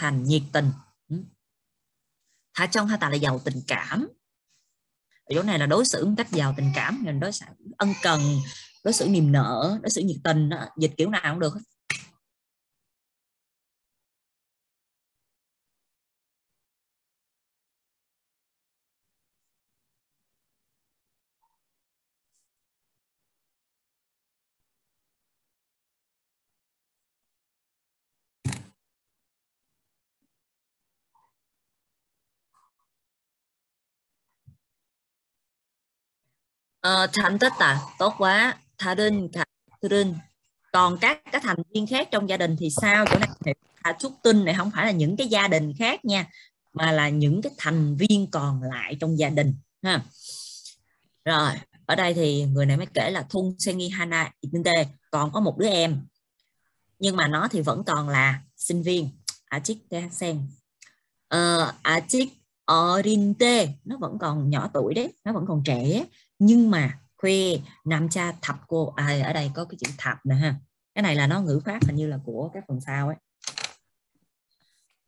thành nhiệt tình. Ừ. Thả trong hai tà là giàu tình cảm. Ở chỗ này là đối xử một cách giàu tình cảm, nên đối xử ân cần, đối xử niềm nở, đối xử nhiệt tình đó. dịch kiểu nào cũng được Ờ, thành tất à, tốt quá. Thả đinh, thả đinh. Còn các các thành viên khác trong gia đình thì sao? Chỗ này thì thả chút tin này không phải là những cái gia đình khác nha, mà là những cái thành viên còn lại trong gia đình ha. Rồi, ở đây thì người này mới kể là Thun Sengi Hana Itinte còn có một đứa em. Nhưng mà nó thì vẫn còn là sinh viên. Achik Sen. Ờ, Achik Orinte nó vẫn còn nhỏ tuổi đấy nó vẫn còn trẻ nhưng mà khuê nam cha thập cô à, ở đây có cái chữ thập nè ha. Cái này là nó ngữ pháp hình như là của cái phần sau ấy.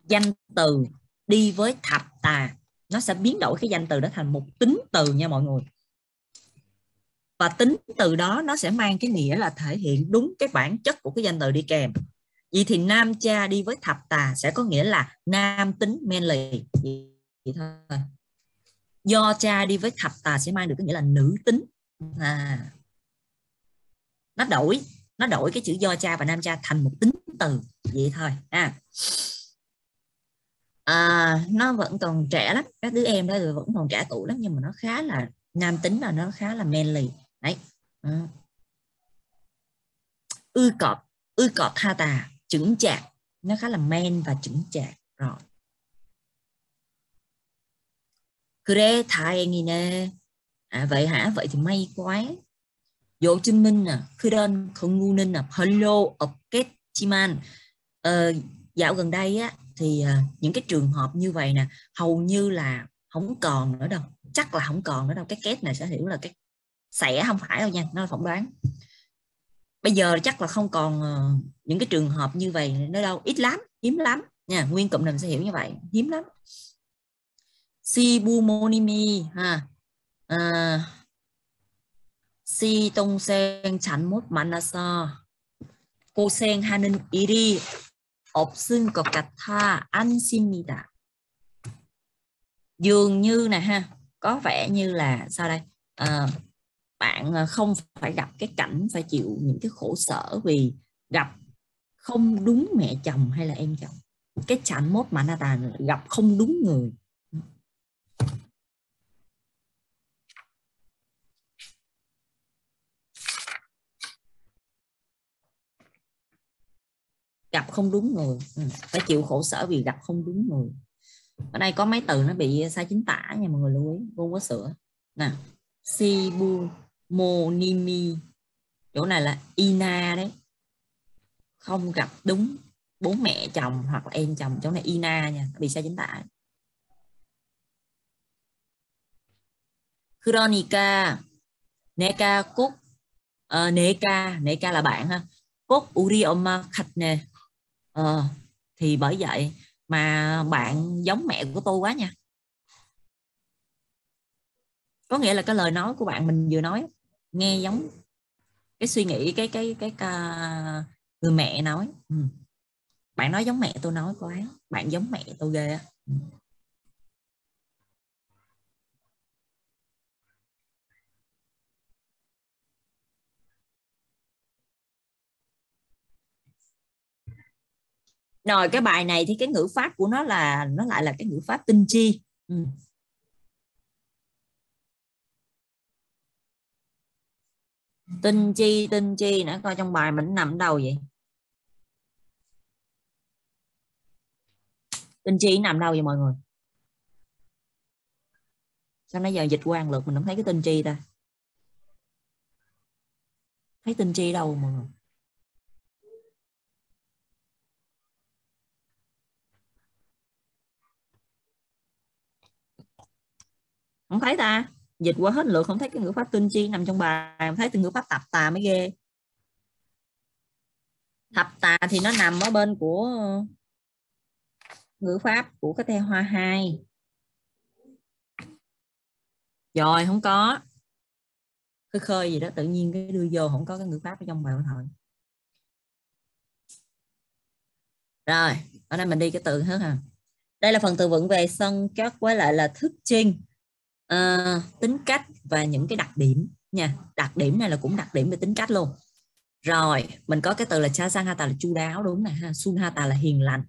Danh từ đi với thập tà nó sẽ biến đổi cái danh từ đó thành một tính từ nha mọi người. Và tính từ đó nó sẽ mang cái nghĩa là thể hiện đúng cái bản chất của cái danh từ đi kèm. Vậy thì nam cha đi với thập tà sẽ có nghĩa là nam tính manly vậy thôi do cha đi với thập tà sẽ mang được có nghĩa là nữ tính. À. Nó đổi nó đổi cái chữ do cha và nam cha thành một tính từ vậy thôi à, à nó vẫn còn trẻ lắm các đứa em đó vẫn còn trẻ tuổi lắm nhưng mà nó khá là nam tính và nó khá là manly. Đấy. À. ư cọp ư cọp tha tà chững chạc. Nó khá là men và chững chạc rồi. 그래 다행이네 à, vậy hả vậy thì may quá dỗ chứng minh nè 그런 경우는 별로 없겠지만 ờ, dạo gần đây á thì uh, những cái trường hợp như vậy nè hầu như là không còn nữa đâu chắc là không còn nữa đâu cái kết này sẽ hiểu là cái sẽ không phải đâu nha nó là phỏng đoán bây giờ chắc là không còn uh, những cái trường hợp như vậy nữa đâu ít lắm hiếm lắm nha nguyên cụm này mình sẽ hiểu như vậy hiếm lắm 시부모님이 아, 아, 시 동생 잘못 만나서 고생하는 일이 없을 것 같아 안심입니다. Dường như nè ha, có vẻ như là sao đây? À, bạn không phải gặp cái cảnh phải chịu những cái khổ sở vì gặp không đúng mẹ chồng hay là em chồng. Cái chạnh mốt mà ta gặp không đúng người gặp không đúng người. Ừ. phải chịu khổ sở vì gặp không đúng người. Ở đây có mấy từ nó bị sai chính tả nha mọi người lưu ý vô quá sửa. Nè si sibu monimi chỗ này là ina đấy. Không gặp đúng bố mẹ chồng hoặc là em chồng. Chỗ này ina nha bị sai chính tả. Chronica Neka Cúc uh, ờ, Neka. Neka là bạn ha. Cúc Urioma Khatne ờ, thì bởi vậy mà bạn giống mẹ của tôi quá nha có nghĩa là cái lời nói của bạn mình vừa nói nghe giống cái suy nghĩ cái cái cái, cái à, người mẹ nói ừ. bạn nói giống mẹ tôi nói quá bạn giống mẹ tôi ghê ừ. Rồi, cái bài này thì cái ngữ pháp của nó là, nó lại là cái ngữ pháp tinh chi. Ừ. tinh chi tinh chi nữa, coi trong bài mình nằm đâu vậy? Tinh chi nằm đâu vậy mọi người? Sao nãy giờ dịch quan lượt mình không thấy cái tinh chi ta? Thấy tinh chi đâu mọi người? Không thấy ta? Dịch qua hết lượt, không thấy cái ngữ pháp tinh chi nằm trong bài không thấy từ ngữ pháp tập tà mới ghê. Thập tà thì nó nằm ở bên của ngữ pháp của cái theo hoa hai. Rồi, không có. Khơi khơi gì đó, tự nhiên cái đưa vô, không có cái ngữ pháp ở trong bài hội rồi, ở đây mình đi cái từ hết hả đây là phần từ vựng về sân các với lại là thức trinh. Ờ, tính cách và những cái đặc điểm nha. Đặc điểm này là cũng đặc điểm về tính cách luôn. Rồi, mình có cái từ là cha sang hata là chu đáo, đúng này ha, sun hata là hiền lành.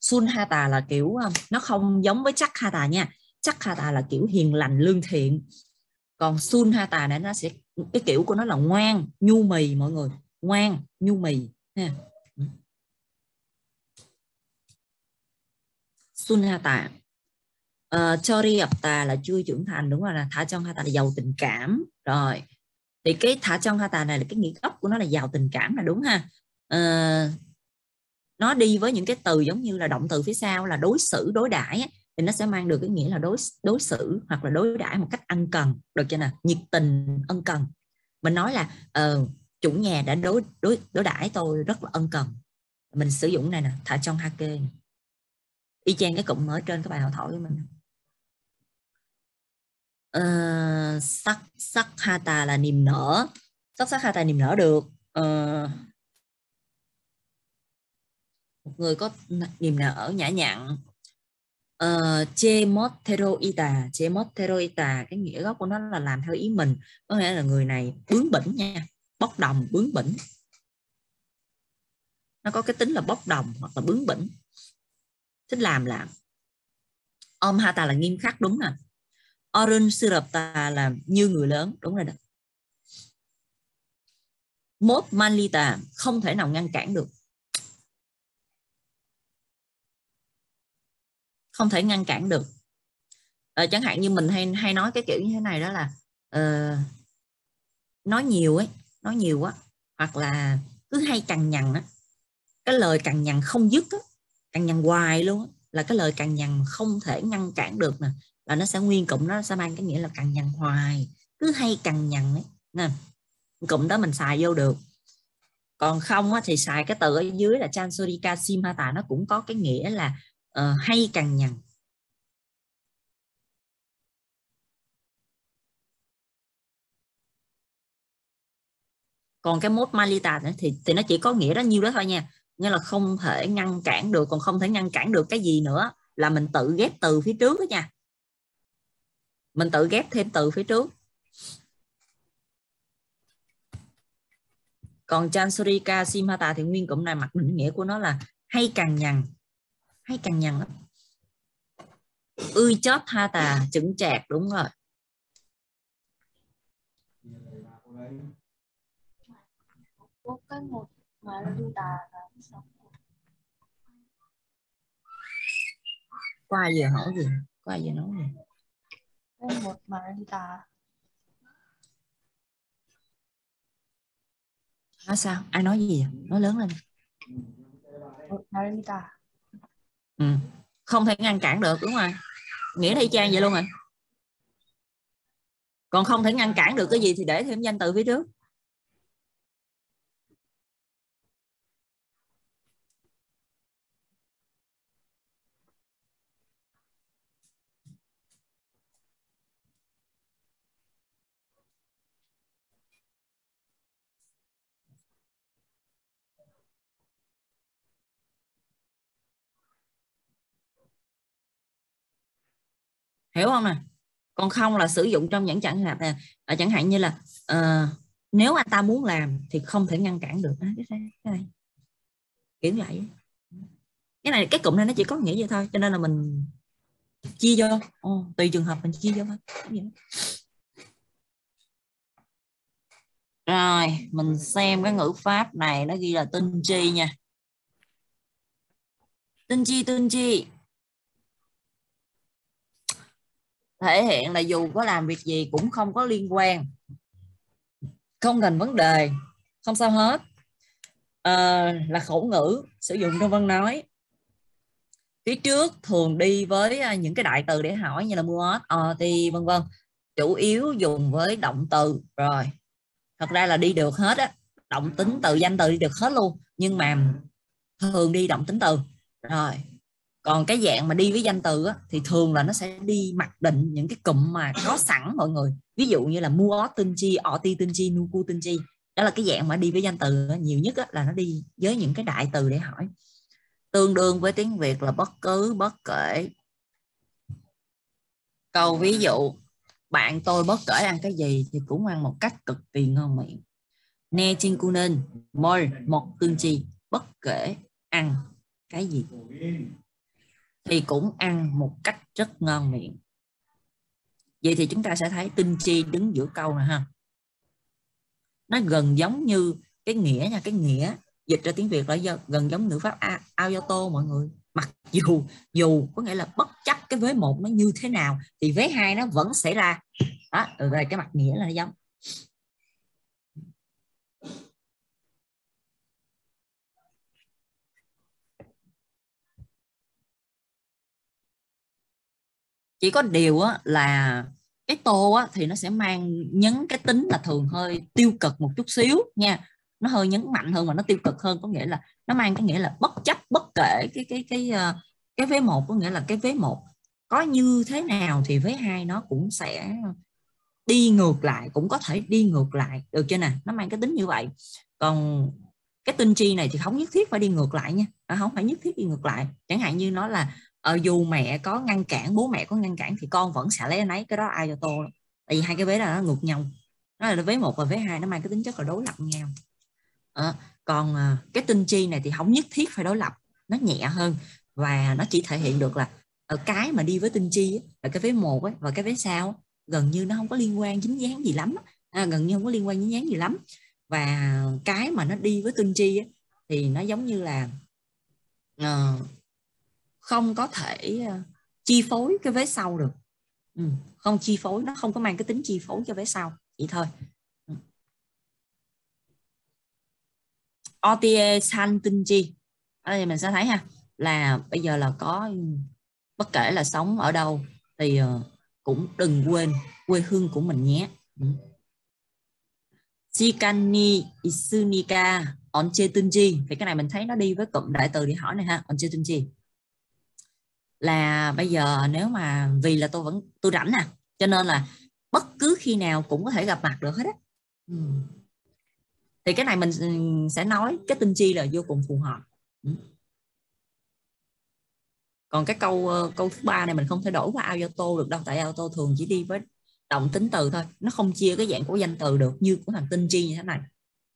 Sun hata là kiểu ờ, nó không giống với chắc hata nha. Chắc hata là kiểu hiền lành, lương thiện. Còn sun hata này nó sẽ, cái kiểu của nó là ngoan, nhu mì mọi người. Ngoan, nhu mì, ha. Sunhata uh, Chori Apta là chưa trưởng thành đúng rồi là Thả Trong Hata là giàu tình cảm. Rồi thì cái Thả Trong Hata này là cái nghĩa gốc của nó là giàu tình cảm là đúng ha. Uh, nó đi với những cái từ giống như là động từ phía sau là đối xử đối đãi thì nó sẽ mang được cái nghĩa là đối đối xử hoặc là đối đãi một cách ân cần được chưa nào? Nhiệt tình ân cần. Mình nói là uh, chủ nhà đã đối đối đối đãi tôi rất là ân cần. Mình sử dụng này nè thả trong hake y chang cái cụm ở trên cái bài hội thoại của mình uh, sắc sắc hata là niềm nở. Sắc sắc ha ta niềm nở được. Uh, một người có niềm nở nhã nhặn. Uh, che mót teroita che mót teroita cái nghĩa gốc của nó là làm theo ý mình. Có nghĩa là người này bướng bỉnh nha. Bốc đồng bướng bỉnh. Nó có cái tính là bốc đồng hoặc là bướng bỉnh. Thích làm làm om hata là nghiêm khắc đúng nè orun sirapta là như người lớn. Đúng rồi đó. Mốt manlita không thể nào ngăn cản được. Không thể ngăn cản được. À, chẳng hạn như mình hay hay nói cái kiểu như thế này đó là uh, nói nhiều ấy nói nhiều quá, hoặc là cứ hay cằn nhằn á. Cái lời cằn nhằn không dứt á cằn nhằn hoài luôn là cái lời cằn nhằn không thể ngăn cản được nè là nó sẽ nguyên cụm nó sẽ mang cái nghĩa là cằn nhằn hoài cứ hay cằn nhằn ấy nè. Cụm đó mình xài vô được. Còn không á, thì xài cái từ ở dưới là chansurika simhata nó cũng có cái nghĩa là uh, hay cằn nhằn. Còn cái mốt malita thì thì nó chỉ có nghĩa đó nhiêu đó thôi nha. Nghĩa là không thể ngăn cản được còn không thể ngăn cản được cái gì nữa là mình tự ghép từ phía trước đó nha mình tự ghép thêm từ phía trước. Còn chansurika simhata thì nguyên cụm này mặt định nghĩa của nó là hay cằn nhằn. Hay cằn nhằn lắm. Ươi chót ha tà, chững chạc, đúng rồi. Có ai giờ hỏi gì? Có ai giờ nói gì? Cái một tà. Nói sao? Ai nói gì vậy? nói lớn lên. Một tà. Ừ. không thể ngăn cản được đúng rồi nghĩa y chang vậy luôn rồi còn không thể ngăn cản được cái gì thì để thêm danh từ phía trước hiểu không nè? Còn không là sử dụng trong những chẳng hạn là à, chẳng hạn như là uh, nếu anh ta muốn làm thì không thể ngăn cản được. À, cái, này kiểu vậy cái này cái cụm này nó chỉ có nghĩa vậy thôi cho nên là mình chia vô. Oh, tùy trường hợp mình chia vô thôi. Rồi mình xem cái ngữ pháp này nó ghi là tinh chi nha. Tinh chi tinh chi. Thể hiện là dù có làm việc gì cũng không có liên quan. Không thành vấn đề không sao hết. À, là khẩu ngữ sử dụng trong văn nói. Phía trước thường đi với à, những cái đại từ để hỏi như là mua ờ thì vân vân. Chủ yếu dùng với động từ rồi. Thật ra là đi được hết á động tính từ danh từ đi được hết luôn nhưng mà thường đi động tính từ rồi còn cái dạng mà đi với danh từ á, thì thường là nó sẽ đi mặc định những cái cụm mà có sẵn mọi người. Ví dụ như là mua tinh chi ọ ti tinh chi nu cu tinh chi đó là cái dạng mà đi với danh từ á, nhiều nhất á, là nó đi với những cái đại từ để hỏi. Tương đương với tiếng việt là bất cứ bất kể. Câu ví dụ bạn tôi bất kể ăn cái gì thì cũng ăn một cách cực kỳ ngon miệng. Ne chin cu nên môi một tương chi bất kể ăn cái gì thì cũng ăn một cách rất ngon miệng. Vậy thì chúng ta sẽ thấy tinh chi đứng giữa câu này ha. Nó gần giống như cái nghĩa nha, cái nghĩa dịch ra tiếng việt là gần giống ngữ pháp auto mọi người. Mặc dù dù có nghĩa là bất chấp cái vế một nó như thế nào thì vế hai nó vẫn xảy ra. Đó, rồi cái mặt nghĩa là nó giống. Chỉ có điều á, là cái tô á, thì nó sẽ mang nhấn cái tính là thường hơi tiêu cực một chút xíu nha. Nó hơi nhấn mạnh hơn mà nó tiêu cực hơn có nghĩa là nó mang cái nghĩa là bất chấp bất kể cái cái cái ờ, cái vế một có nghĩa là cái vế một có như thế nào thì vế hai nó cũng sẽ đi ngược lại cũng có thể đi ngược lại được chưa nè? Nó mang cái tính như vậy. Còn cái tinh chi này thì không nhất thiết phải đi ngược lại nha. Nó không phải nhất thiết đi ngược lại. Chẳng hạn như nó là ờ, dù mẹ có ngăn cản bố mẹ có ngăn cản thì con vẫn sẽ lấy nấy cái đó ai cho tô tại vì hai cái vế đó nó ngược nhau. Nó là vế một và vế hai nó mang cái tính chất là đối lập nhau. À, còn à, cái tinh chi này thì không nhất thiết phải đối lập nó nhẹ hơn. Và nó chỉ thể hiện được là ở cái mà đi với tinh chi là cái vế một ấy, và cái vế sau gần như nó không có liên quan dính dáng gì lắm à, gần như không có liên quan dính dáng gì lắm. Và cái mà nó đi với tinh chi ấy, thì nó giống như là uh, không có thể ờ, chi phối cái vế sau được. Ừ, không chi phối nó không có mang cái tính chi phối cho vế sau vậy thôi. Ừ. OTA san tinh chi ở đây mình sẽ thấy ha là bây giờ là có ừ, bất kể là sống ở đâu thì ờ, cũng đừng quên quê hương của mình nhé. Ừ. Shikani. Isunika Onchetunji. Thì cái này mình thấy nó đi với cụm đại từ đi hỏi này ha Onchetunji là bây giờ nếu mà vì là tôi vẫn, tôi rảnh nè cho nên là bất cứ khi nào cũng có thể gặp mặt được hết á. Ừ. Thì cái này mình ừ, sẽ nói cái tinh chi là vô cùng phù hợp. Ừ. còn cái câu ờ, câu thứ ba này mình không thể đổi qua auto được đâu, tại auto thường chỉ đi với động tính từ thôi. Nó không chia cái dạng của danh từ được như của thằng tinh chi như thế này.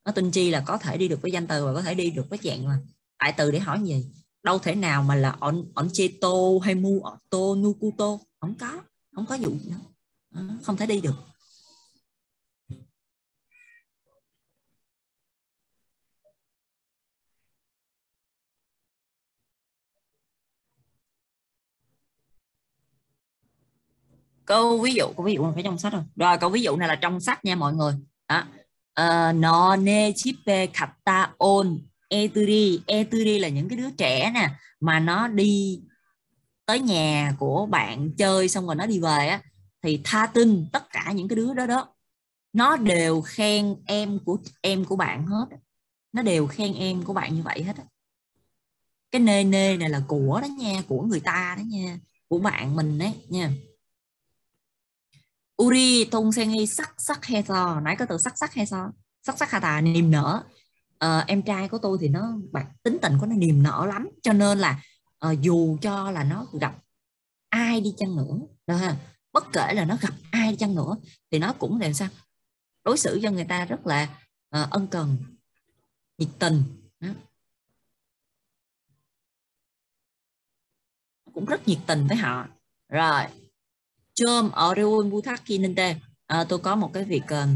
Nó tinh chi là có thể đi được với danh từ và có thể đi được với dạng là đại từ để hỏi gì? Đâu thể nào mà là on on cheto hay mu auto nukuto, không có không có vụ gì đó, không thể đi được. Câu ví dụ, câu ví dụ phải trong sách rồi. Rồi, câu ví dụ này là trong sách nha mọi người. Đó. Ờ, Nó ne chipe kata on. E2D e là những cái đứa trẻ nè, mà nó đi tới nhà của bạn chơi xong rồi nó đi về á, thì tha tin tất cả những cái đứa đó đó. Nó đều khen em của em của bạn hết nó đều khen em của bạn như vậy hết cái nê nê này là của đó nha, của người ta đó nha, của bạn mình đấy nha. Uri thung sen sắc sắc he so? Nói có từ sắc sắc he so? Sắc sắc hà tà, niềm nở uh, em trai của tôi thì nó bạc tính tình của nó niềm nở lắm cho nên là uh, dù cho là nó gặp ai đi chăng nữa đó ha bất kể là nó gặp ai đi chăng nữa thì nó cũng làm sao? Đối xử cho người ta rất là uh, ân cần nhiệt tình đó. cũng rất nhiệt tình với họ. Rồi chôm ở Rewon Buthaki Ninte à, tôi có một cái việc uh,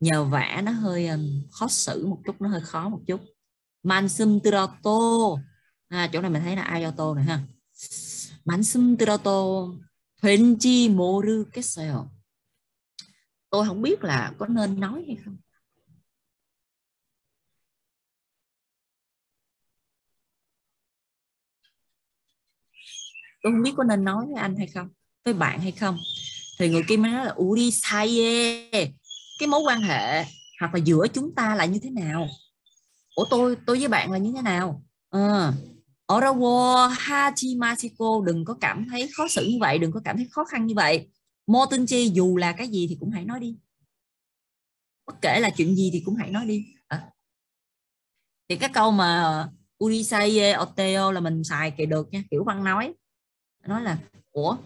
nhờ vả nó hơi khó xử một chút nó hơi khó một chút. Mansum tirato à, chỗ này mình thấy là ayoto này ha? Mansum tirato henji moru keseo tôi không biết là có nên nói hay không. Tôi không biết có nên nói với anh hay không với bạn hay không. Thì người kia mới nói là uri saye cái mối quan hệ hoặc là giữa chúng ta là như thế nào? Của tôi tôi với bạn là như thế nào? Ờ, à, Orawo hachimashiko đừng có cảm thấy khó xử như vậy đừng có cảm thấy khó khăn như vậy. Motunchi dù là cái gì thì cũng hãy nói đi. Bất kể là chuyện gì thì cũng hãy nói đi. À. thì cái câu mà urisaye oteo là mình xài kỳ được nha kiểu văn nói. Nói là của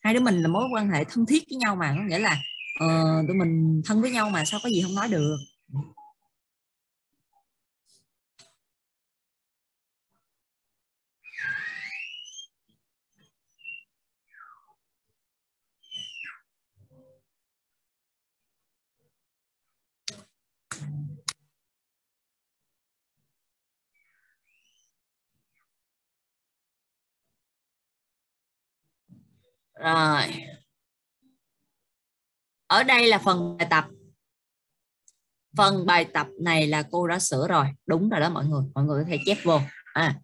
hai đứa mình là mối quan hệ thân thiết với nhau mà. Có nghĩa là ờ, tụi mình thân với nhau mà sao có gì không nói được? Rồi ở đây là phần bài tập. Phần bài tập này là cô đã sửa rồi. Đúng rồi đó mọi người. Mọi người có thể chép vô. À.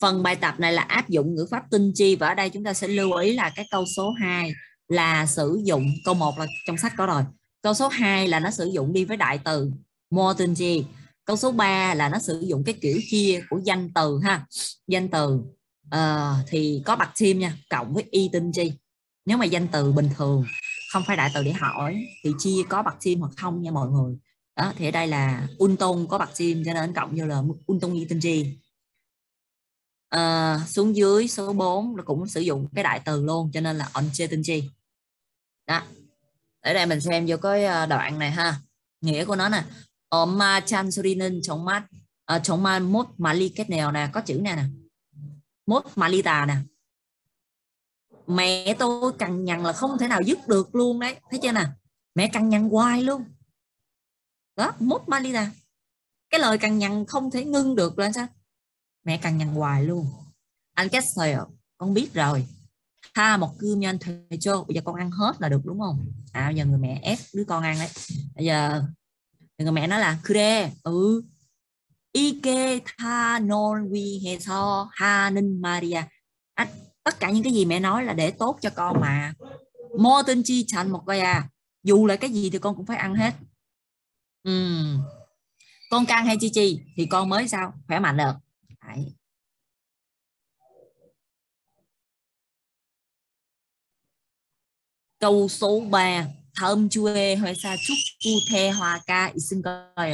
phần bài tập này là áp dụng ngữ pháp tinh chi và ở đây chúng ta sẽ lưu ý là cái câu số 2 là sử dụng câu 1 là trong sách có rồi. Câu số 2 là nó sử dụng đi với đại từ more tinh chi. Câu số 3 là nó sử dụng cái kiểu chia của danh từ ha. Danh từ uh, thì có bạc thêm nha cộng với y tinh chi nếu mà danh từ bình thường không phải đại từ để hỏi thì chia có bạc chim hoặc không nha mọi người. Đó thì ở đây là untung có bạc chim cho nên cộng vô là untung y tinh chi. À, xuống dưới số 4 nó cũng sử dụng cái đại từ luôn cho nên là on chê tinh chi. Đó. Ở đây mình xem vô cái ờ, đoạn này ha. Nghĩa của nó nè. Ờ, Oma chan surinin chống mát chống man mốt mà ly kết nè có chữ nè nè. Mốt mà ly nè mẹ tôi cằn nhằn là không thể nào dứt được luôn đấy. Thấy chưa nè mẹ cằn nhằn hoài luôn. Đó, mốt malita cái lời cằn nhằn không thể ngưng được lên sao? Mẹ cằn nhằn hoài luôn. Anh kết con biết rồi. Tha một cơm cho anh thời cho, bây giờ con ăn hết là được đúng không? À bây giờ người mẹ ép đứa con ăn đấy. Bây giờ, người mẹ nói là kure ừ. Ike tha non vi ha ninh Maria tất cả những cái gì mẹ nói là để tốt cho con mà. Mô tinh chi thành một coi à dù là cái gì thì con cũng phải ăn hết. Ừ. con căng hay chi chi thì con mới sao? Khỏe mạnh được. Đấy. câu số 3 thơm chue hơi sa chúc cu the hoa ca xin coi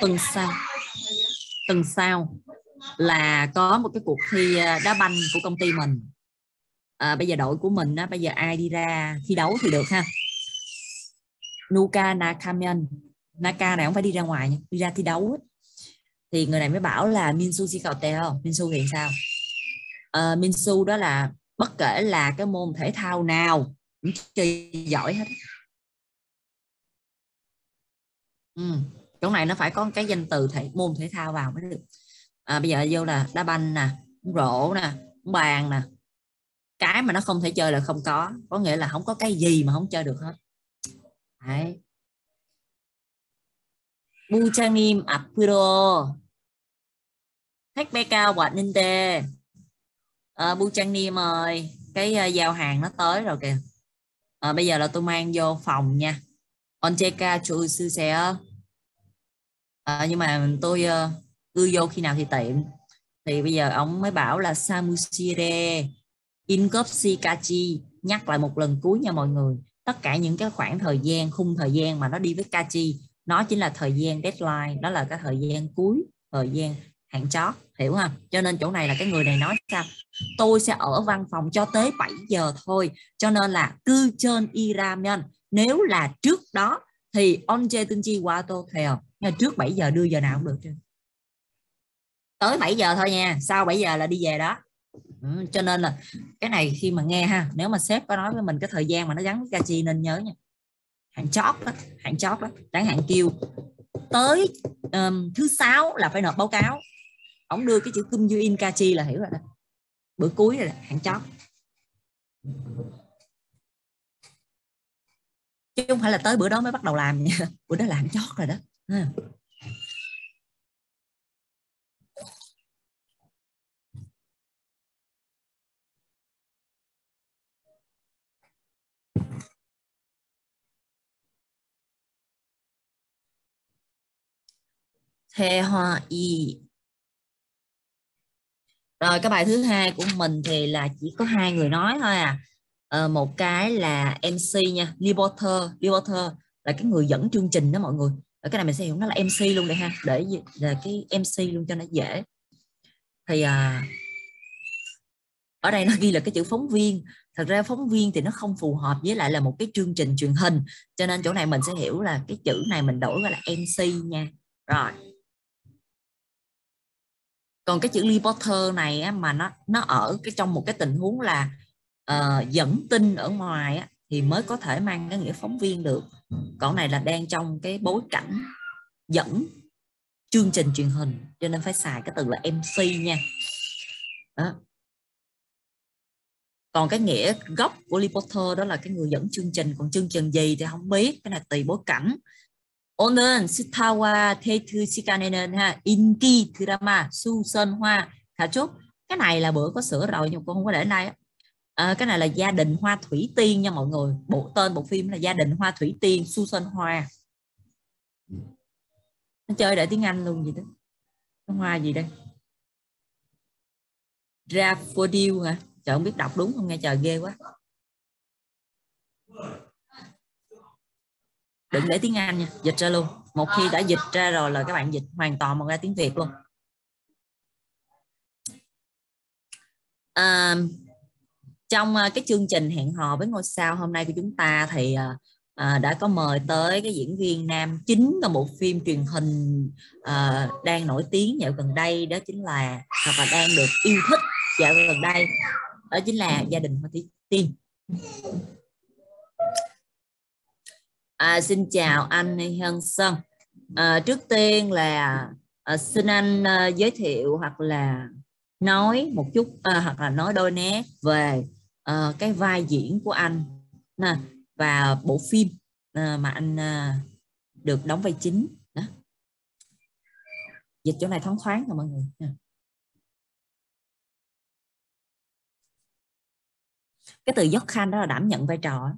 tuần sau. Tuần sau là có một cái cuộc thi à, đá banh của công ty mình. À, bây giờ đội của mình á, bây giờ ai đi ra thi đấu thì được ha. Nuka Nakamen. Naka này không phải đi ra ngoài đi ra thi đấu ấy. thì người này mới bảo là Minsu si cầu teo Minsu thì sao? À, Minsu đó là bất kể là cái môn thể thao nào cũng chơi giỏi hết ừ chỗ này nó phải có cái danh từ thể môn thể thao vào mới được à, bây giờ vô là đá banh nè rổ nè bàn nè. Cái mà nó không thể chơi là không có có nghĩa là không có cái gì mà không chơi được hết. Đấy. Buchanim apuro. Thách bé cao quạt ninh tê. À, buchanim ơi cái uh, giao hàng nó tới rồi kìa. À, bây giờ là tôi mang vô phòng nha. Onjeka, chu sư xe à, nhưng mà tôi uh, cứ vô khi nào thì tiện. Thì bây giờ ông mới bảo là samusire Inkopsi Kachi nhắc lại một lần cuối nha mọi người. Tất cả những cái khoảng thời gian, khung thời gian mà nó đi với Kachi, nó chính là thời gian deadline, đó là cái thời gian cuối, thời gian hạn chót, hiểu không? Cho nên chỗ này là cái người này nói sao? Tôi sẽ ở văn phòng cho tới 7 giờ thôi, cho nên là cư trên iramen nếu là trước đó thì onje tunji wato theo. Trước 7 giờ, đưa giờ nào cũng được chứ tới 7 giờ thôi nha sau 7 giờ là đi về đó. Ừ, cho nên là cái này khi mà nghe ha nếu mà sếp có nói với mình cái thời gian mà nó gắn với gachi nên nhớ nha. Hạn chót đó hạn chót đó chẳng hạn kêu. Tới um, thứ sáu là phải nộp báo cáo. Ông đưa cái chữ cum du in kachi là hiểu rồi đó. Bữa cuối rồi đó, hạn chót. Chứ không phải là tới bữa đó mới bắt đầu làm nha. Bữa đó làm chót rồi đó. Thê Hoa Y rồi cái bài thứ hai của mình thì là chỉ có hai người nói thôi à. Ờ, một cái là MC nha reporter reporter là cái người dẫn chương trình đó mọi người. Ở cái này mình sẽ hiểu nó là MC luôn đây ha. Để là cái MC luôn cho nó dễ. Thì à, ở đây nó ghi là cái chữ phóng viên. Thật ra phóng viên thì nó không phù hợp với lại là một cái chương trình truyền hình. Cho nên chỗ này mình sẽ hiểu là cái chữ này mình đổi gọi là MC nha. Rồi còn cái chữ reporter này á, mà nó nó ở cái trong một cái tình huống là uh, dẫn tin ở ngoài á, thì mới có thể mang cái nghĩa phóng viên được. Còn này là đang trong cái bối cảnh dẫn chương trình truyền hình cho nên phải xài cái từ là MC nha. Đó. còn cái nghĩa gốc của reporter đó là cái người dẫn chương trình còn chương trình gì thì không biết cái này tùy bối cảnh. 오늘 스타와 데이트 시간에는 ha 인기 드라마 수선화 가족 cái này là bữa có sửa rồi nhưng con không có để đây à, cái này là gia đình hoa thủy tiên nha mọi người bộ tên bộ phim là gia đình hoa thủy tiên Susan Hoa nó chơi để tiếng Anh luôn gì đó hoa gì đây Daffodil hả trời không biết đọc đúng không nghe trời ghê quá Đừng để tiếng Anh nha dịch ra luôn. Một khi đã dịch ra rồi là các bạn dịch hoàn toàn bằng ra tiếng Việt luôn. À, trong à, cái chương trình hẹn hò với ngôi sao hôm nay của chúng ta thì à, à đã có mời tới cái diễn viên nam chính của một phim truyền hình à, đang nổi tiếng dạo gần đây đó chính là hoặc là đang được yêu thích dạo gần đây đó chính là gia đình Hoa Thủy Tiên. À, xin chào anh Hân Sơn. À, trước tiên là à, xin anh à, giới thiệu hoặc là nói một chút à, hoặc là nói đôi nét về à, cái vai diễn của anh à, và bộ phim à, mà anh à, được đóng vai chính. Đó. Dịch chỗ này thoáng thoáng rồi mọi người. Cái từ dốc khanh đó là đảm nhận vai trò,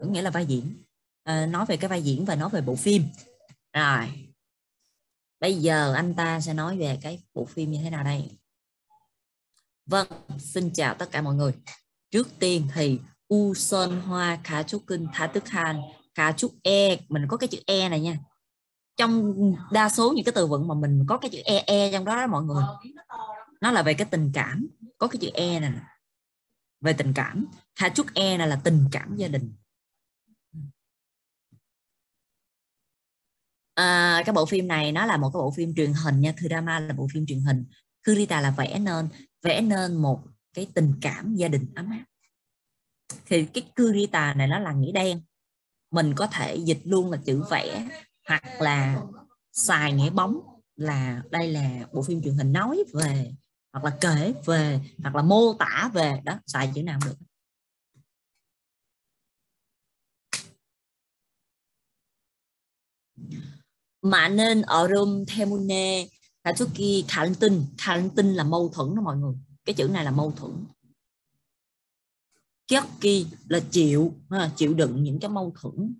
có nghĩa là vai diễn Ờ, nói về cái vai diễn và nói về bộ phim. Rồi. Bây giờ anh ta sẽ nói về cái bộ phim như thế nào đây? Vâng xin chào tất cả mọi người. Trước tiên thì u sơn hoa khá trúc kinh thá tức khan khá trúc e. Mình có cái chữ e này nha. Trong đa số những cái từ vựng mà mình có cái chữ e e trong đó, đó mọi người. Nó là về cái tình cảm. Có cái chữ e này về tình cảm. Khá trúc e này là tình cảm gia đình. À, cái bộ phim này nó là một cái bộ phim truyền hình nha drama là bộ phim truyền hình. Kurita là vẽ nên vẽ nên một cái tình cảm gia đình ấm áp. Thì cái Kurita này nó là nghĩa đen. Mình có thể dịch luôn là chữ vẽ hoặc là xài nghĩa bóng là đây là bộ phim truyền hình nói về hoặc là kể về hoặc là mô tả về. Đó xài chữ nào được. 많은 어름 때문에 가족이 갈등 갈등 là mâu thuẫn đó mọi người cái chữ này là mâu thuẫn 겪기 là chịu ha, chịu đựng những cái mâu thuẫn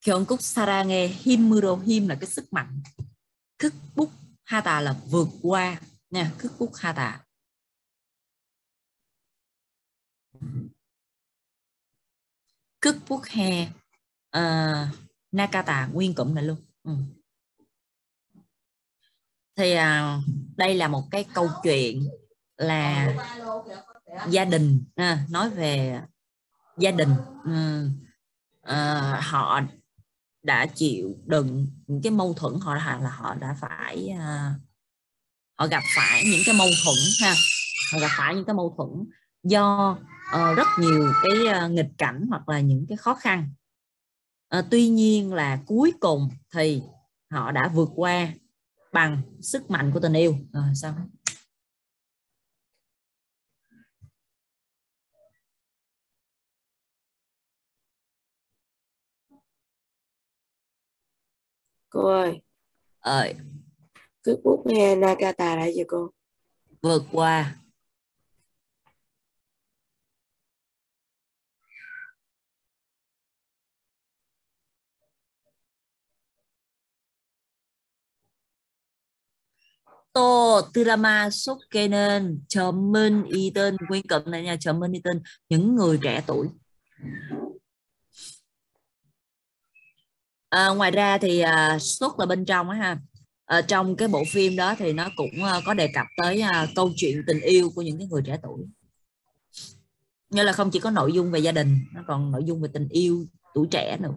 결국 사랑의 힘으로 힘 là cái sức mạnh 극복 하다 là vượt qua nha 극복 하다 극복해 uh, Nakata nguyên cụm này luôn. Ừ. thì à, đây là một cái câu chuyện là gia đình. À, nói về gia đình. À, à, họ đã chịu đựng những cái mâu thuẫn họ là họ đã phải à, họ gặp phải những cái mâu thuẫn ha. Họ gặp phải những cái mâu thuẫn do uh, rất nhiều cái uh, nghịch cảnh hoặc là những cái khó khăn à, tuy nhiên là cuối cùng thì họ đã vượt qua bằng sức mạnh của tình yêu. À, sao? Cô ơi. Ờ. Cứ bút nghe Nakata lại cho cô? Vượt qua tô Tirama Sokkenen chấm minh y quyên cụm này nha chấm minh những người trẻ tuổi. À, ngoài ra thì à, xuất là bên trong á ha. À, trong cái bộ phim đó thì nó cũng à, có đề cập tới à, câu chuyện tình yêu của những cái người trẻ tuổi. Như là không chỉ có nội dung về gia đình nó còn nội dung về tình yêu tuổi trẻ nữa.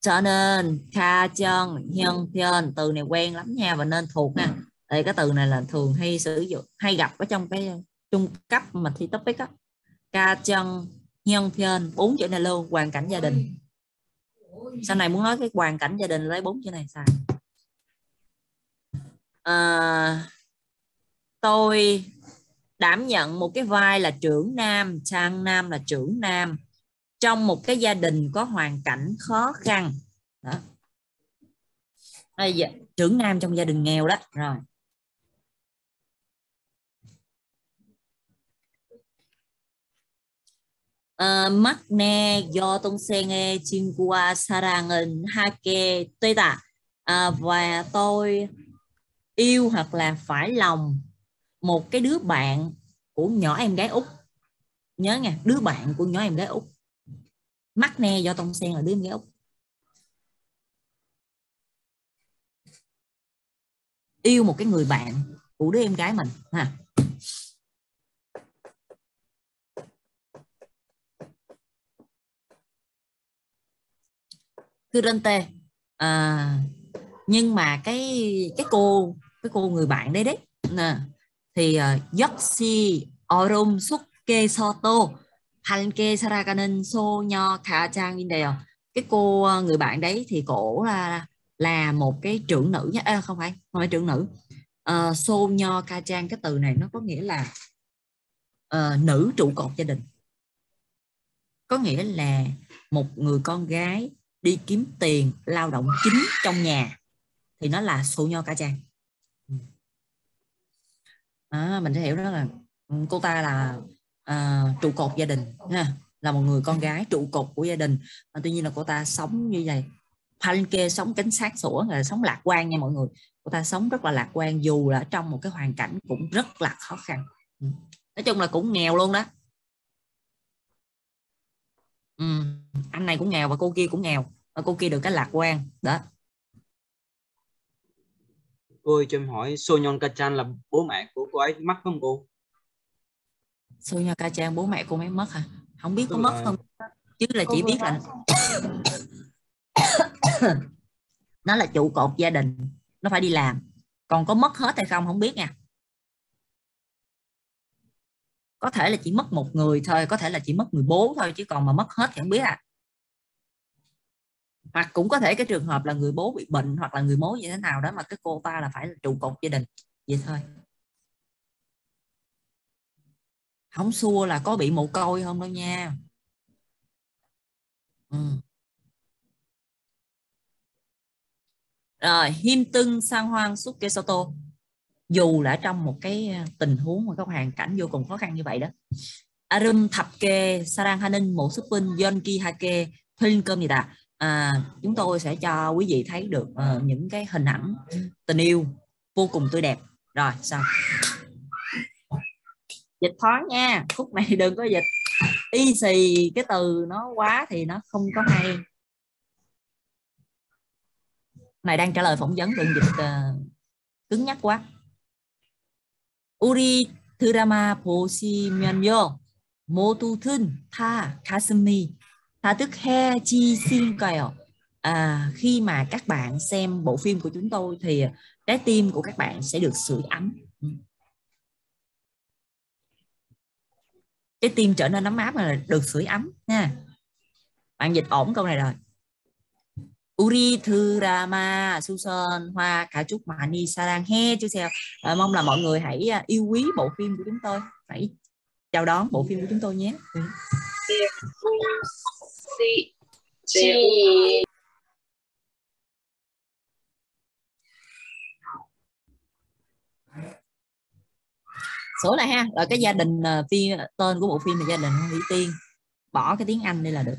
Cho nên kha chân nhân thiên từ này quen lắm nha và nên thuộc nha. Đây cái từ này là thường hay sử dụng hay gặp ở trong cái trung cấp mà thi topic á. Ca chân nhân thiên bốn chữ này luôn hoàn cảnh gia đình. Sau này muốn nói cái hoàn cảnh gia đình lấy bốn chữ này xài. À, tôi đảm nhận một cái vai là trưởng nam trang nam là trưởng nam trong một cái gia đình có hoàn cảnh khó khăn. Đó. À, dạ. trưởng nam trong gia đình nghèo đó. Rồi. Ờ, uh, Magne do tôn sen nghe tông senge chingua ha hake teta uh, và tôi yêu hoặc là phải lòng một cái đứa bạn của nhỏ em gái út nhớ nha đứa bạn của nhỏ em gái út mắt nè do tông sen là đứa em gái út yêu một cái người bạn của đứa em gái mình ha. Currente à, nhưng mà cái cái cô cái cô người bạn đấy đấy nè thì à, uh, Yoshi Orum Suke Soto 함께 살아가는 소녀 가장인데요. cái cô ờ, người bạn đấy thì cổ là là một cái trưởng nữ nhé à, không phải không phải trưởng nữ uh, xô nho ca trang cái từ này nó có nghĩa là uh, nữ trụ cột gia đình có nghĩa là một người con gái đi kiếm tiền lao động chính trong nhà thì nó là xô nho ca trang à, mình sẽ hiểu đó là ừ, cô ta là à, trụ cột gia đình ha là một người con gái trụ cột của gia đình. À, tuy nhiên là cô ta sống như vậy Palinke sống cánh sát sủa là sống lạc quan nha mọi người. Cô ta sống rất là lạc quan dù là trong một cái hoàn cảnh cũng rất là khó khăn. Ừ. Nói chung là cũng nghèo luôn đó. Ừ. anh này cũng nghèo và cô kia cũng nghèo và cô kia được cái lạc quan đó. Cô ơi cho em hỏi Sonyon Kachan là bố mẹ của cô ấy mất không cô? Sonyon Kachan bố mẹ cô ấy mất hả? Không biết có mất là... không? Chứ là chỉ biết là nó là trụ cột gia đình. Nó phải đi làm. Còn có mất hết hay không không biết nha. Có thể là chỉ mất một người thôi có thể là chỉ mất người bố thôi chứ còn mà mất hết thì không biết à. Hoặc cũng có thể cái trường hợp là người bố bị bệnh hoặc là người bố như thế nào đó mà cái cô ta là phải là trụ cột gia đình. Vậy thôi không xua là có bị mồ côi không đâu nha. Ừ. rồi him tưng sang hoang xuất kê soto. Dù là trong một cái à, tình huống mà có hoàn cảnh vô cùng khó khăn như vậy đó. Arum thập kê sarang hanin mộ xuất binh yonki hake thuyên cơm gì ta? À, chúng tôi sẽ cho quý vị thấy được uh, những cái hình ảnh tình yêu vô cùng tươi đẹp. Rồi xong dịch thoáng nha khúc này đừng có dịch y xì cái từ nó quá thì nó không có hay này đang trả lời phỏng vấn đừng dịch uh, cứng nhắc quá Uri 드라마 보시면요 모두든 다 가슴이 가득해지실까요? À, khi mà các bạn xem bộ phim của chúng tôi thì trái tim của các bạn sẽ được sưởi ấm. trái tim trở nên ấm áp là được sưởi ấm nha bạn dịch ổn câu này rồi Uri Thurama Susan Hoa cả chúc Mani Sarang He chú xe à, mong là mọi người hãy à, yêu quý bộ phim của chúng tôi hãy chào đón bộ phim của chúng tôi nhé. Chị. số này ha. Là cái gia đình ờ, phim ờ, tên của bộ phim là gia đình Hủy Tiên. Bỏ cái tiếng Anh đi là được.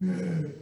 Mm-hmm.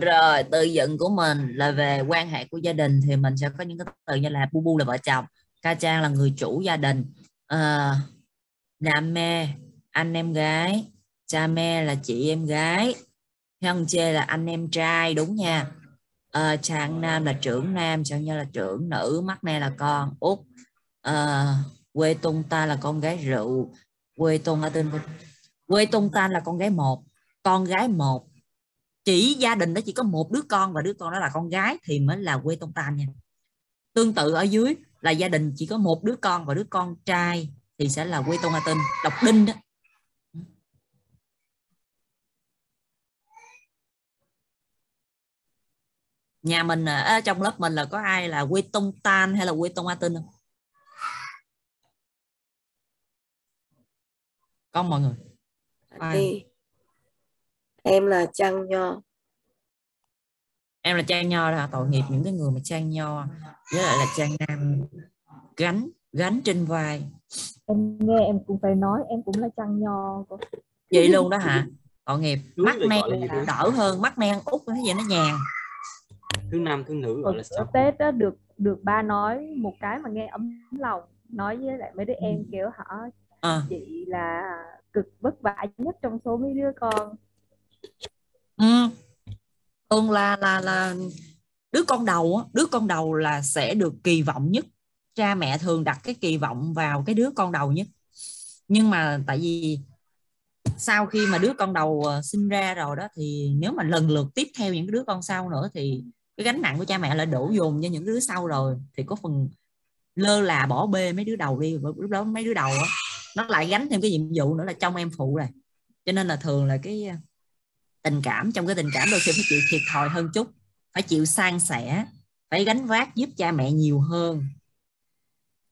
Rồi tự dựng của mình là về quan hệ của gia đình thì mình sẽ có những cái từ như là bu bu là vợ chồng ca trang là người chủ gia đình ờ, à, nam mê anh em gái cha mẹ là chị em gái Hyun chê là anh em trai đúng nha. Ờ, à, Trang Nam là trưởng nam Trang Nhân là trưởng nữ Mắt Ne là con út à, quê tung ta là con gái rượu quê tung ở tên quê tung ta là con gái một con gái một chỉ gia đình đó chỉ có một đứa con và đứa con đó là con gái thì mới là quê tông tam nha. Tương tự ở dưới là gia đình chỉ có một đứa con và đứa con trai thì sẽ là quê tông a tinh. Đọc đinh đó. Nhà mình ở trong lớp mình là có ai là quê tông tan hay là quê tông a tinh không? Con mọi người. Ai? Em là Trăng Nho. Em là trang nho là tội nghiệp những cái người mà trang nho. Với lại là trang nam gánh gánh trên vai. Em nghe em cũng phải nói em cũng là chăn nho cô. vậy luôn đó hả? Tội nghiệp. Thứ mắt men đỡ hơn mắt men út cái gì nó nhàn. Thứ nam thứ nữ gọi là sao? Tết á, được được ba nói một cái mà nghe ấm lòng nói với lại mấy đứa em kiểu hả à, chị là cực vất vả nhất trong số mấy đứa con ừ. thường là là là đứa con đầu á, đứa con đầu là sẽ được kỳ vọng nhất. Cha mẹ thường đặt cái kỳ vọng vào cái đứa con đầu nhất. Nhưng mà tại vì sau khi mà đứa con đầu ờ, sinh ra rồi đó thì nếu mà lần lượt tiếp theo những đứa con sau nữa thì cái gánh nặng của cha mẹ lại đổ dồn cho những đứa sau rồi. Thì có phần lơ là bỏ bê mấy đứa đầu đi. Lúc đó mấy đứa đầu á nó lại gánh thêm cái nhiệm vụ nữa là trong em phụ rồi cho nên là thường là cái tình cảm trong cái tình cảm đôi khi phải chịu thiệt thòi hơn chút phải chịu san sẻ phải gánh vác giúp cha mẹ nhiều hơn.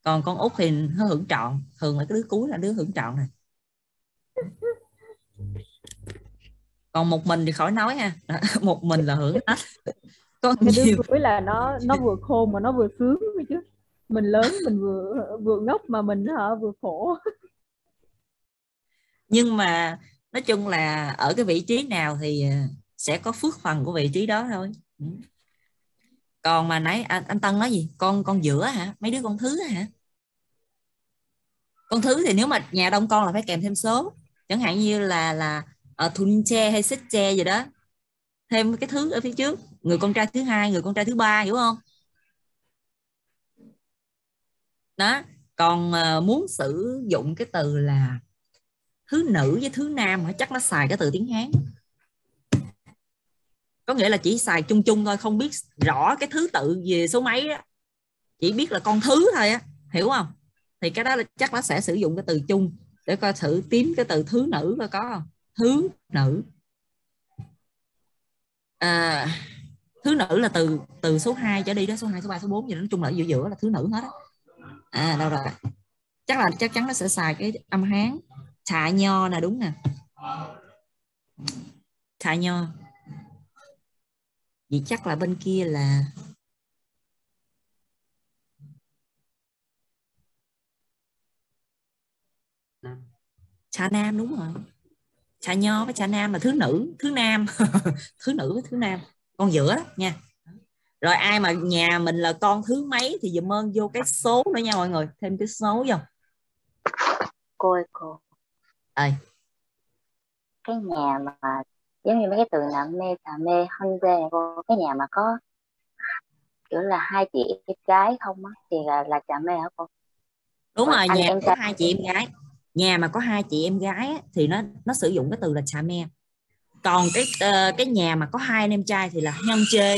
Còn con út thì nó hưởng trọn thường là cái đứa cuối là đứa hưởng trọn này còn một mình thì khỏi nói ha. Một mình là hưởng hết. Có cái đứa nhiều cuối là nó nó vừa khôn mà nó vừa sướng chứ. Mình lớn mình vừa vừa ngốc mà mình hả vừa khổ. Nhưng mà nói chung là ở cái vị trí nào thì ờ, sẽ có phước phần của vị trí đó thôi. Ừ. Còn mà nãy anh, anh Tân nói gì? Con con giữa hả? Mấy đứa con thứ hả? Con thứ thì nếu mà nhà đông con là phải kèm thêm số. Chẳng hạn như là là ờ, ở thun che hay xích che gì đó. Thêm cái thứ ở phía trước. Người con trai thứ hai người con trai thứ ba hiểu không? Đó. Còn ờ, muốn sử dụng cái từ là thứ nữ với thứ nam chắc nó xài cái từ tiếng hán. Có nghĩa là chỉ xài chung chung thôi không biết rõ cái thứ tự về số mấy á. Chỉ biết là con thứ thôi á. Hiểu không? Thì cái đó là chắc nó sẽ sử dụng cái từ chung để coi thử tím cái từ thứ nữ coi có không? Thứ nữ. À, thứ nữ là từ từ số 2 trở đi đó số 2 số 3 số 4 gì đó. Nói chung là giữa giữa là thứ nữ hết á. À đâu rồi? Chắc là chắc chắn nó sẽ xài cái âm hán xạ nho là đúng nè. Xạ nho. Vậy chắc là bên kia là Nam. xạ nam đúng rồi. Xạ nho với xạ nam là thứ nữ, thứ nam. Thứ nữ với thứ nam. Con giữa đó, nha. Rồi ai mà nhà mình là con thứ mấy thì dùm ơn vô cái số nữa nha mọi người. Thêm cái số vô. Cô ơi, cô ơi cái nhà mà giống như mấy cái từ nạm mê tà mê hân dê cô cái nhà mà có kiểu là hai chị em gái không á thì là là chả mê hả cô? Đúng Còn rồi nhà em có hai chị em gái nhà mà có hai chị em gái á, thì nó nó sử dụng cái từ là cha mẹ còn cái ờ, cái nhà mà có hai anh em trai thì là nhân chê.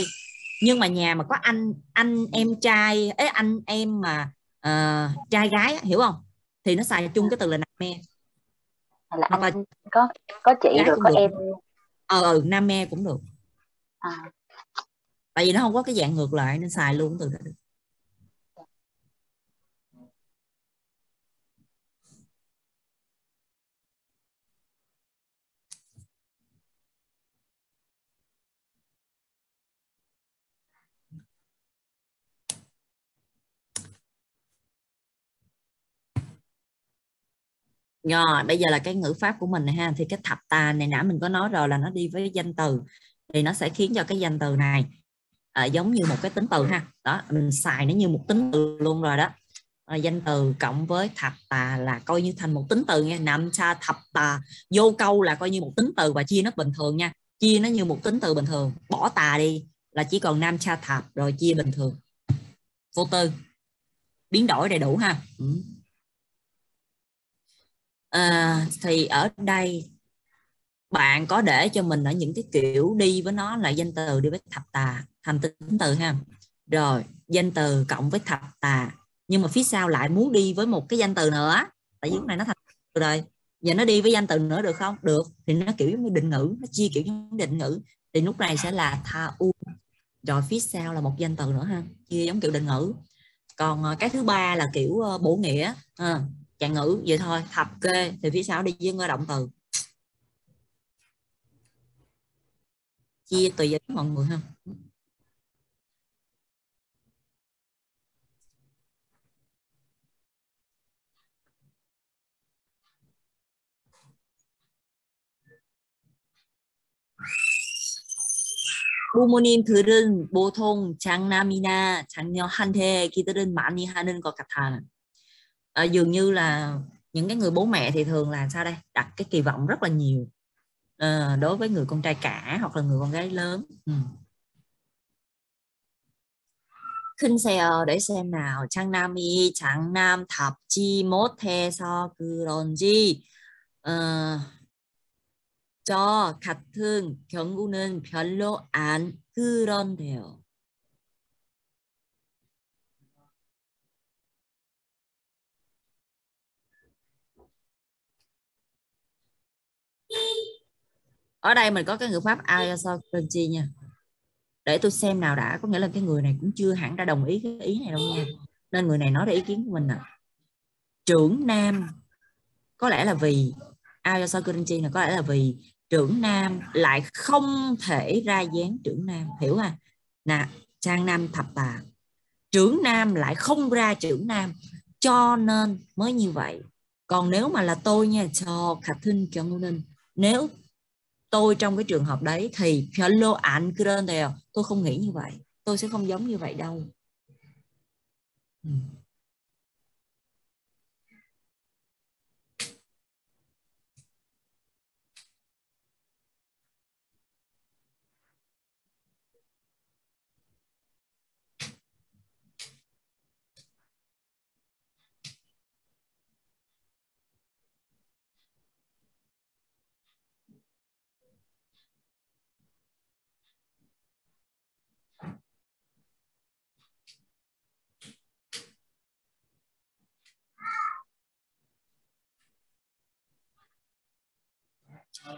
Nhưng mà nhà mà có anh anh em trai ấy anh em mà ờ, trai gái hiểu không? Thì nó xài chung cái từ là nam me hay là hoặc là anh có có chị rồi cũng có được. em? Ờ ừ, nam me cũng được. À, tại vì nó không có cái dạng ngược lại nên xài luôn từ đó được rồi bây giờ là cái ngữ pháp của mình này ha. Thì cái thập tà này nãy mình có nói rồi là nó đi với danh từ. Thì nó sẽ khiến cho cái danh từ này à, giống như một cái tính từ ha. Đó mình xài nó như một tính từ luôn rồi đó. À, danh từ cộng với thập tà là coi như thành một tính từ nha. Nằm xa thập tà vô câu là coi như một tính từ và chia nó bình thường nha. Chia nó như một tính từ bình thường. Bỏ tà đi là chỉ còn nam cha thập rồi chia bình thường. Vô tư. Biến đổi đầy đủ ha. Ừ à, thì ở đây bạn có để cho mình ở những cái kiểu đi với nó là danh từ đi với thập tà thành tính từ ha. Rồi danh từ cộng với thập tà. Nhưng mà phía sau lại muốn đi với một cái danh từ nữa. Tại vì lúc này nó thành từ rồi. Giờ nó đi với danh từ nữa được không? Được. Thì nó kiểu như định ngữ nó chia kiểu như định ngữ. Thì lúc này sẽ là tha u. Rồi phía sau là một danh từ nữa ha. Chia giống kiểu định ngữ. Còn ờ, cái thứ ba là kiểu ờ, bổ nghĩa. À, trạng ngữ vậy thôi thập kê thì phía sau đi với động từ chia tùy với mọi người ha 부모님들은 보통 장남이나 장녀한테 기들은 많이 하는 것 같아. À, dường như là những cái người bố mẹ thì thường là sao đây đặt cái kỳ vọng rất là nhiều à, đối với người con trai cả hoặc là người con gái lớn. Ừ. 큰세요 để xem nào 장남이 장남 답지 못해서 그런지 어, 저 같은 경우는 별로 안 그런데요. Ở đây mình có cái ngữ pháp Ayasokenchi nha. Để tôi xem nào đã, có nghĩa là cái người này cũng chưa hẳn đã đồng ý cái ý này đâu nha. Nên người này nói ra ý kiến của mình nè. Trưởng nam, có lẽ là vì Ayasokenchi là có lẽ là vì trưởng nam lại không thể ra dáng trưởng nam. Hiểu à nè, trang nam thập tà trưởng nam lại không ra trưởng nam, cho nên mới như vậy. Còn nếu mà là tôi nha, cho khạch thinh cho nên nếu tôi trong cái trường hợp đấy thì hello ảnh tôi không nghĩ như vậy. Tôi sẽ không giống như vậy đâu. Ừ.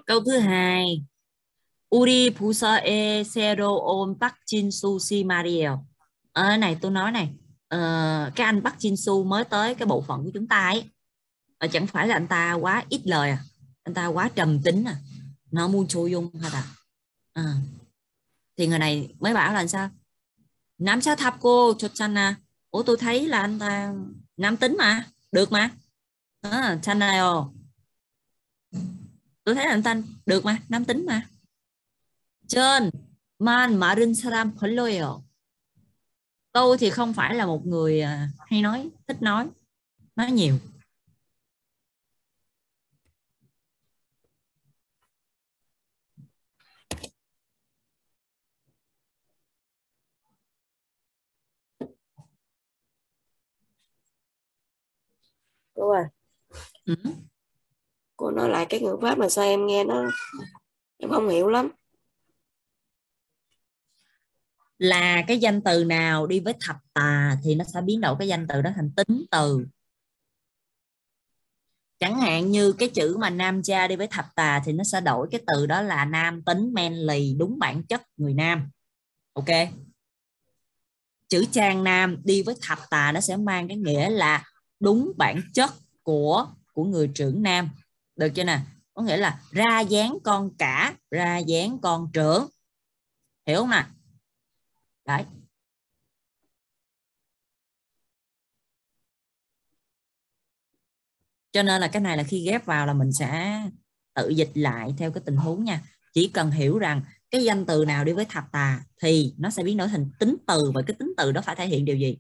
Câu thứ hai. Uri Pusae Sero On Park Jin Su Si Mario. Ở ờ, này tôi nói này, uh, cái anh Park Jin Su mới tới cái bộ phận của chúng ta ấy. Và chẳng phải là anh ta quá ít lời à, anh ta quá trầm tính à. Nó muốn chú dung hả ta? À. Thì người này mới bảo là sao? Nam sao thập cô cho chanh à? Ủa tôi thấy là anh ta nam tính mà, được mà. À, chanh này tôi thấy là anh ta được mà nam tính mà trên man 마른 사람 별로예요 tôi thì không phải là một người à, hay nói thích nói nói nhiều cô à ừ cô nói lại cái ngữ pháp mà sao em nghe nó em không hiểu lắm. Là cái danh từ nào đi với thập tà thì nó sẽ biến đổi cái danh từ đó thành tính từ. Chẳng hạn như cái chữ mà nam cha đi với thập tà thì nó sẽ đổi cái từ đó là nam tính men lì đúng bản chất người nam. Ok? Chữ trang nam đi với thập tà nó sẽ mang cái nghĩa là đúng bản chất của của người trưởng nam được chưa nè? Có nghĩa là ra dáng con cả, ra dáng con trưởng. Hiểu không nè? Đấy. Cho nên là cái này là khi ghép vào là mình sẽ tự dịch lại theo cái tình huống nha. Chỉ cần hiểu rằng cái danh từ nào đi với thập tà thì nó sẽ biến đổi thành tính từ và cái tính từ đó phải thể hiện điều gì?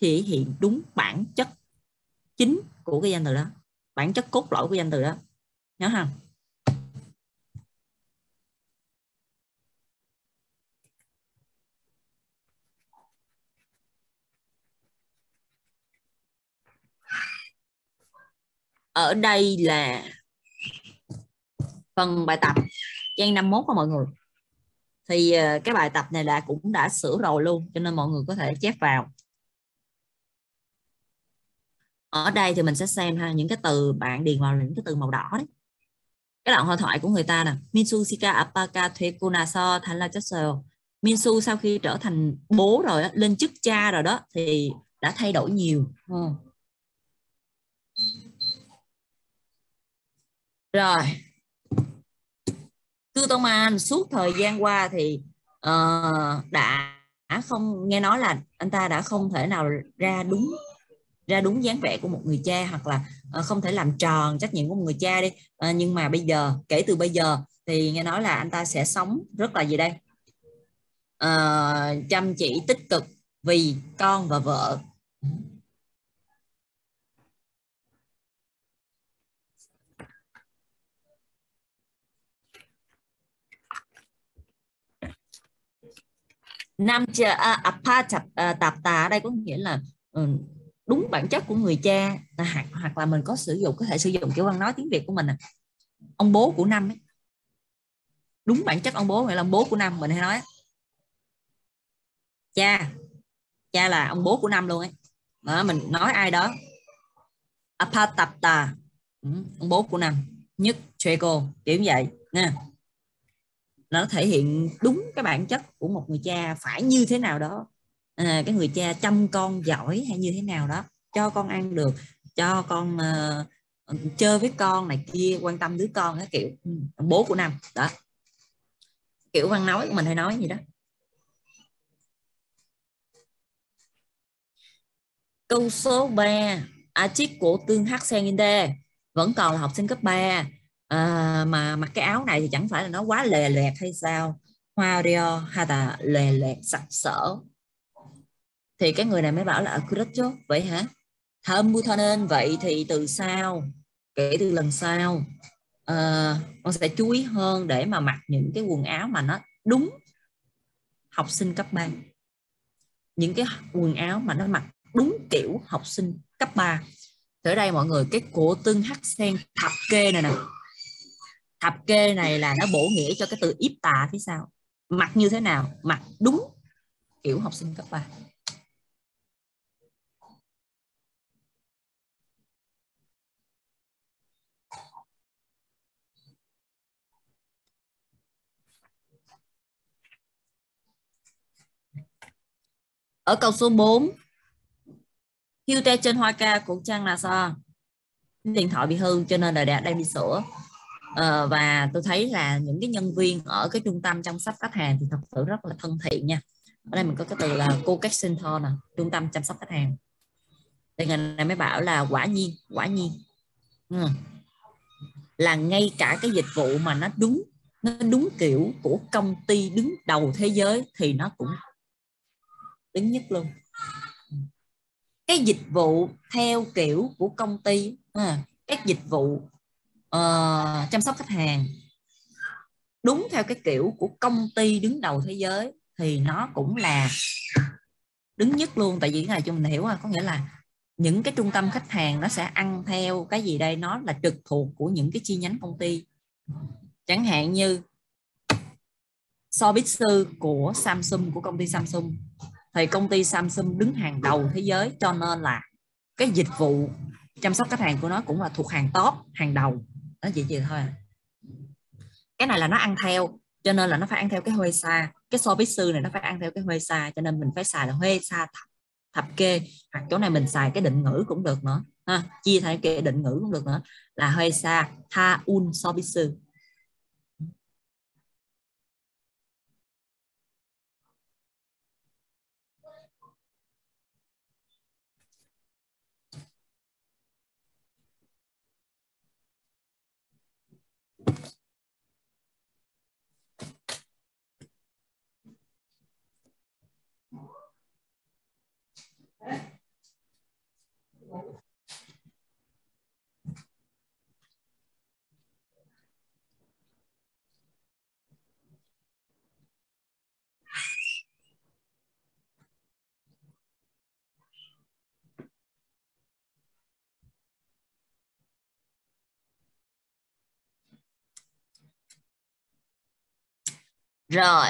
Thể hiện đúng bản chất chính của cái danh từ đó. Bản chất cốt lõi của danh từ đó nhớ không? Ở đây là phần bài tập trang 51 của mọi người. Thì ờ, cái bài tập này là cũng đã sửa rồi luôn, cho nên mọi người có thể chép vào. Ở đây thì mình sẽ xem ha, những cái từ bạn điền vào những cái từ màu đỏ đấy cái đoạn hội thoại của người ta nè. Minsu Sika Apaka Thuê Kunaso Thành La Chassel Minsu sau khi trở thành bố rồi lên chức cha rồi đó thì đã thay đổi nhiều. Ừ. rồi. Cư Tô Man suốt thời gian qua thì uh, đã không nghe nói là anh ta đã không thể nào ra đúng ra đúng dáng vẻ của một người cha hoặc là Ờ, không thể làm tròn trách nhiệm của một người cha đi. Ờ, nhưng mà bây giờ kể từ bây giờ thì nghe nói là anh ta sẽ sống rất là gì đây? Uh, chăm chỉ tích cực vì con và vợ. Nam cha à, à apa à, tạp tà ở đây có nghĩa là ừ, đúng bản chất của người cha hoặc hoặc là mình có sử dụng có thể sử dụng kiểu văn nói tiếng việt của mình à. ông bố của năm ấy. đúng bản chất ông bố nghĩa là ông bố của năm mình hay nói cha cha là ông bố của năm luôn ấy. Đó mình nói ai đó. Apatapta. Ừ, ông bố của năm. Nhất cô kiểu như vậy nha. Nó thể hiện đúng cái bản chất của một người cha phải như thế nào đó à, cái người cha chăm con giỏi hay như thế nào đó cho con ăn được cho con uh, chơi với con này kia quan tâm đứa con cái kiểu ừ, bố của năm đó. Kiểu văn nói của mình hay nói gì đó. Câu số 3 chiếc của tương hắc sen vẫn còn là học sinh cấp 3 à, ờ, mà mặc cái áo này thì chẳng phải là nó quá lè lẹt hay sao? Hoa rio hay là lè lẹt sặc sỡ thì cái người này mới bảo là chứ. Vậy hả? Thơm bu nên. Vậy thì từ sau kể từ lần sau uh, con sẽ chú ý hơn để mà mặc những cái quần áo mà nó đúng học sinh cấp 3 những cái quần áo mà nó mặc đúng kiểu học sinh cấp 3 ở đây mọi người cái cổ tương hắc sen thập kê này nè. Thập kê này là nó bổ nghĩa cho cái từ ít tà phía sau. Mặc như thế nào? Mặc đúng kiểu học sinh cấp 3 ở câu số 4 Hưu te trên hoa ca của Trang là sao? Điện thoại bị hư cho nên là đang đi sửa. À, và tôi thấy là những cái nhân viên ở cái trung tâm chăm sóc khách hàng thì thật sự rất là thân thiện nha. Ở đây mình có cái từ là cô cách center nè trung tâm chăm sóc khách hàng. Thì ngày này mới bảo là quả nhiên quả nhiên. Ừ. là ngay cả cái dịch vụ mà nó đúng nó đúng kiểu của công ty đứng đầu thế giới thì nó cũng đứng nhất luôn. Cái dịch vụ theo kiểu của công ty à, các dịch vụ uh, chăm sóc khách hàng đúng theo cái kiểu của công ty đứng đầu thế giới thì nó cũng là đứng nhất luôn. Tại vì cái này cho mình hiểu à có nghĩa là những cái trung tâm khách hàng nó sẽ ăn theo cái gì đây? Nó là trực thuộc của những cái chi nhánh công ty. Chẳng hạn như Sobitsu của Samsung của công ty Samsung thì công ty Samsung đứng hàng đầu thế giới cho nên là cái dịch vụ chăm sóc khách hàng của nó cũng là thuộc hàng top hàng đầu. Đó chỉ vậy thôi à. cái này là nó ăn theo cho nên là nó phải ăn theo cái huê xa cái so với sư này nó phải ăn theo cái huê xa cho nên mình phải xài là huê xa thập, thập kê. Hoặc chỗ này mình xài cái định ngữ cũng được nữa ha. Chia thành cái định ngữ cũng được nữa là huê xa tha un so với sư. Rồi